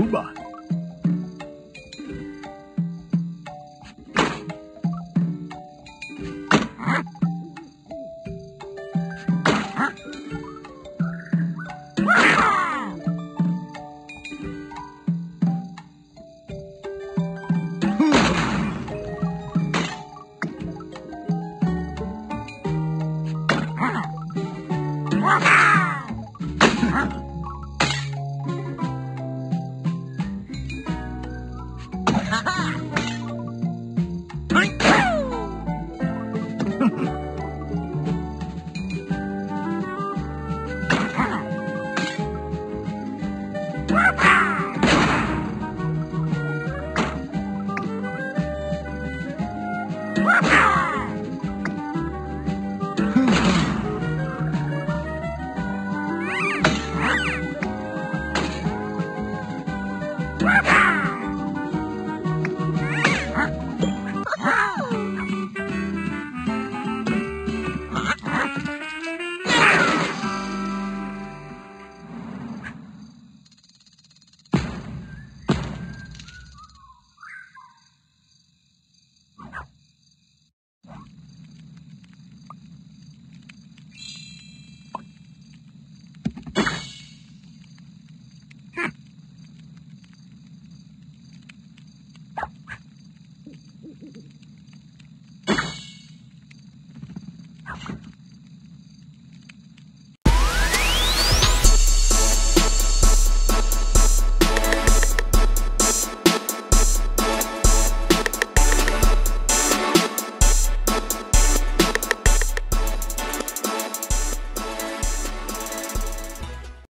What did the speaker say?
Cuba. Ha ha! Thank you.